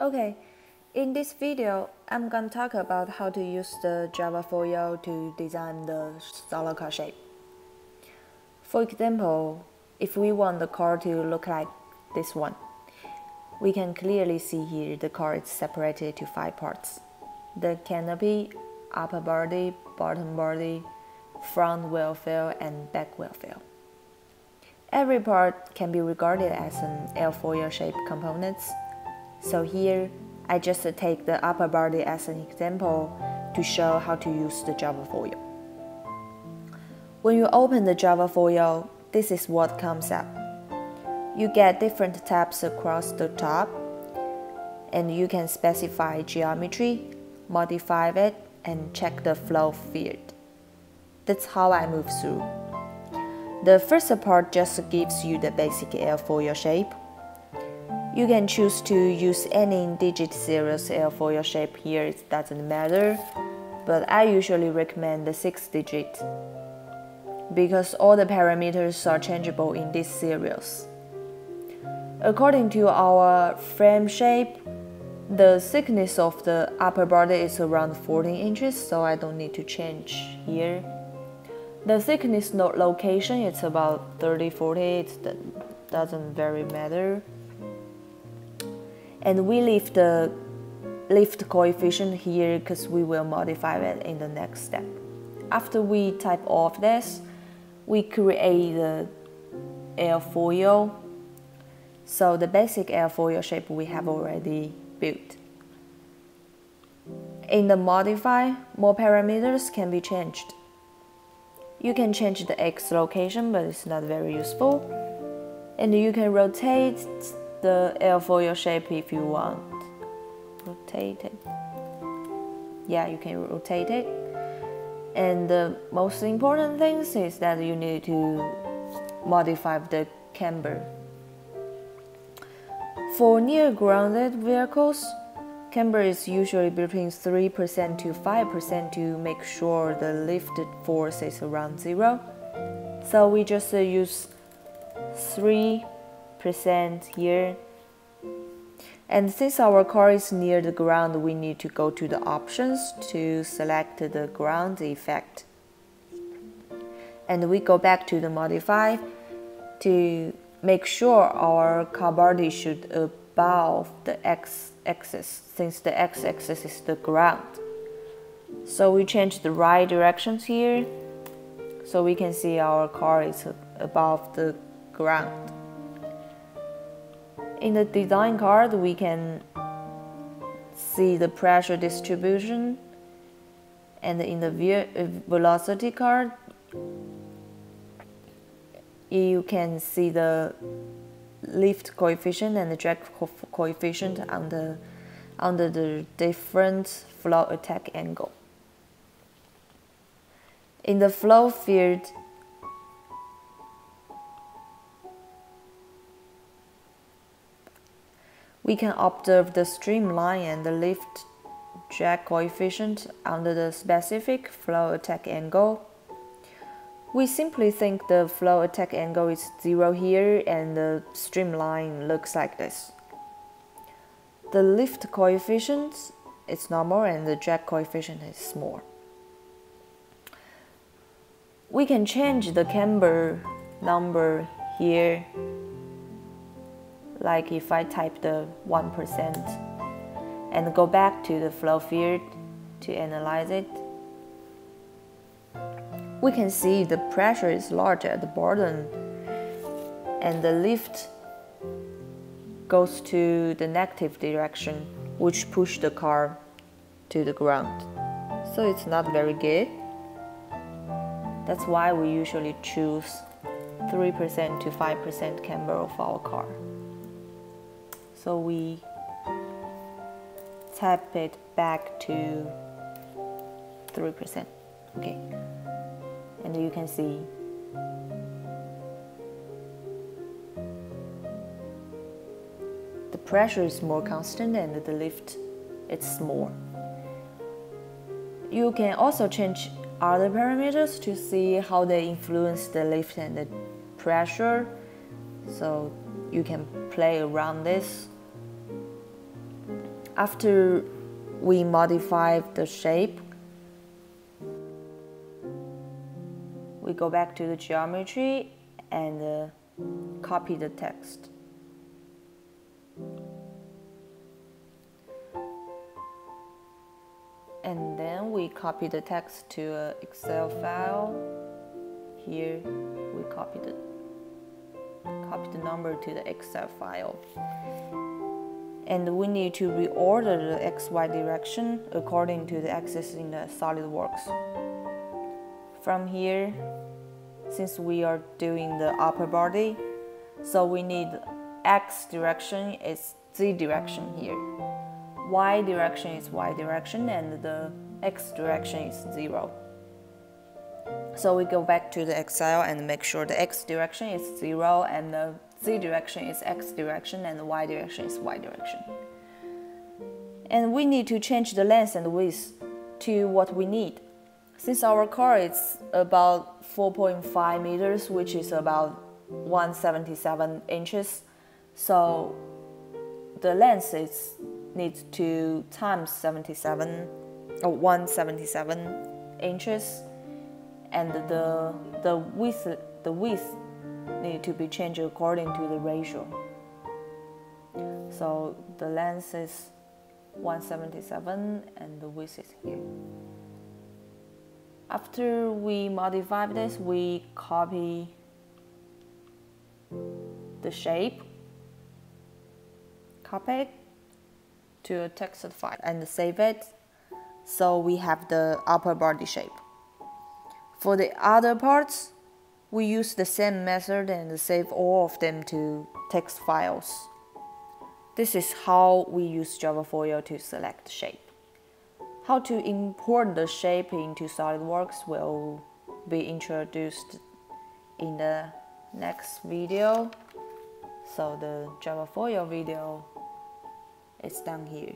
Okay, in this video, I'm gonna talk about how to use the JavaFoil to design the solar car shape. For example, if we want the car to look like this one, we can clearly see here the car is separated to five parts. The canopy, upper body, bottom body, front wheel well and back wheel well. Every part can be regarded as an airfoil shaped components. So here, I just take the upper body as an example to show how to use the JavaFoil. When you open the JavaFoil, this is what comes up. You get different tabs across the top, and you can specify geometry, modify it, and check the flow field. That's how I move through. The first part just gives you the basic airfoil shape. You can choose to use any digit series for your shape here, it doesn't matter, but I usually recommend the 6 digit because all the parameters are changeable in this series. According to our frame shape, the thickness of the upper body is around 14 inches, so I don't need to change here. The thickness location is about 30 40, it doesn't very matter. And we leave the lift coefficient here because we will modify it in the next step. After we type off this, we create the airfoil. So the basic airfoil shape we have already built. In the modify, more parameters can be changed. You can change the X location, but it's not very useful. And you can rotate the airfoil shape if you want. Rotate it. Yeah, you can rotate it. And the most important thing is that you need to modify the camber. For near grounded vehicles, Camber is usually between 3% to 5% to make sure the lifted force is around zero. So we just uh, use 3% here. And since our car is near the ground, we need to go to the options to select the ground effect. And we go back to the modify to make sure our car body should above the x axis since the x-axis is the ground. So we change the right directions here so we can see our car is above the ground. In the design card, we can see the pressure distribution and in the uh, velocity card, you can see the lift coefficient and the drag co coefficient under, under the different flow attack angle. In the flow field, we can observe the streamline and the lift drag coefficient under the specific flow attack angle we simply think the flow attack angle is zero here and the streamline looks like this. The lift coefficient is normal and the drag coefficient is small. We can change the camber number here like if I type the 1% and go back to the flow field to analyze it we can see the pressure is large at the bottom and the lift goes to the negative direction which push the car to the ground. So it's not very good. That's why we usually choose 3% to 5% camber of our car. So we tap it back to 3%. Okay and you can see the pressure is more constant and the lift is small. You can also change other parameters to see how they influence the lift and the pressure. So you can play around this. After we modify the shape, we go back to the geometry and uh, copy the text. And then we copy the text to an Excel file. Here we copy the copy the number to the Excel file. And we need to reorder the XY direction according to the axis in the SolidWorks. From here, since we are doing the upper body, so we need X direction is Z direction here. Y direction is Y direction and the X direction is zero. So we go back to the Excel and make sure the X direction is zero and the Z direction is X direction and Y direction is Y direction. And we need to change the length and width to what we need. Since our car is about 4.5 meters, which is about 177 inches, so the length is needs to times 77 uh, or 177 inches and the the width the width need to be changed according to the ratio. So the length is 177 and the width is here. After we modify this, we copy the shape, copy it to a text file and save it so we have the upper body shape. For the other parts, we use the same method and save all of them to text files. This is how we use JavaFoil to select shape. How to import the shape into SolidWorks will be introduced in the next video. So the JavaFoil video is done here.